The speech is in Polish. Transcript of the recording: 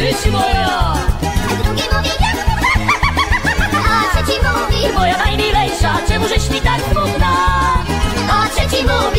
tyś moja A drugi mówi jak A trzeci mówi? Moja najmilejsza, czemużeś mi tak smutna? A trzeci mówi?